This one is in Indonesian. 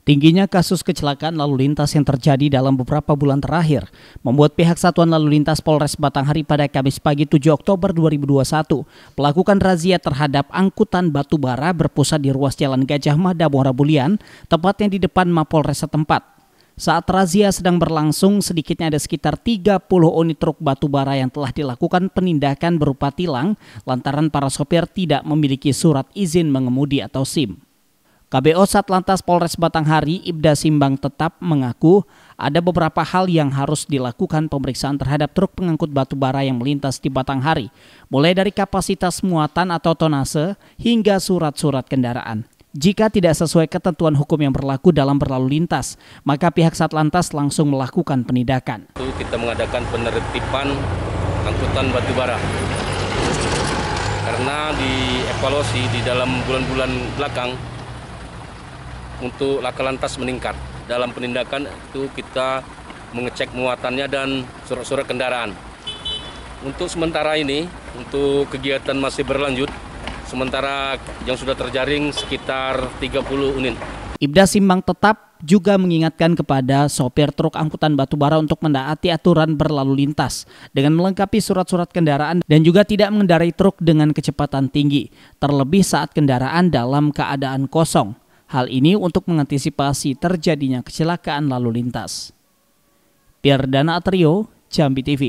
Tingginya kasus kecelakaan lalu lintas yang terjadi dalam beberapa bulan terakhir membuat pihak Satuan Lalu Lintas Polres Batanghari pada Kamis pagi 7 Oktober 2021 melakukan razia terhadap angkutan batu bara berpusat di ruas Jalan Gajah Mada Muara Bulian, tepatnya di depan Mapolres setempat. Saat razia sedang berlangsung, sedikitnya ada sekitar 30 unit truk batu bara yang telah dilakukan penindakan berupa tilang lantaran para sopir tidak memiliki surat izin mengemudi atau SIM. KBO Satlantas Polres Batanghari Ibda Simbang tetap mengaku ada beberapa hal yang harus dilakukan pemeriksaan terhadap truk pengangkut batu bara yang melintas di Batanghari, mulai dari kapasitas muatan atau tonase hingga surat-surat kendaraan. Jika tidak sesuai ketentuan hukum yang berlaku dalam berlalu lintas, maka pihak Satlantas langsung melakukan penindakan. Kita mengadakan penertiban angkutan batu bara. Karena di evaluasi di dalam bulan-bulan belakang untuk laka lantas meningkat. Dalam penindakan itu kita mengecek muatannya dan surat-surat kendaraan. Untuk sementara ini, untuk kegiatan masih berlanjut, sementara yang sudah terjaring sekitar 30 unit. Ibda Simbang tetap juga mengingatkan kepada sopir truk angkutan batubara untuk mendaati aturan berlalu lintas dengan melengkapi surat-surat kendaraan dan juga tidak mengendarai truk dengan kecepatan tinggi, terlebih saat kendaraan dalam keadaan kosong. Hal ini untuk mengantisipasi terjadinya kecelakaan lalu lintas. Pierdana Atrio, Jambi TV.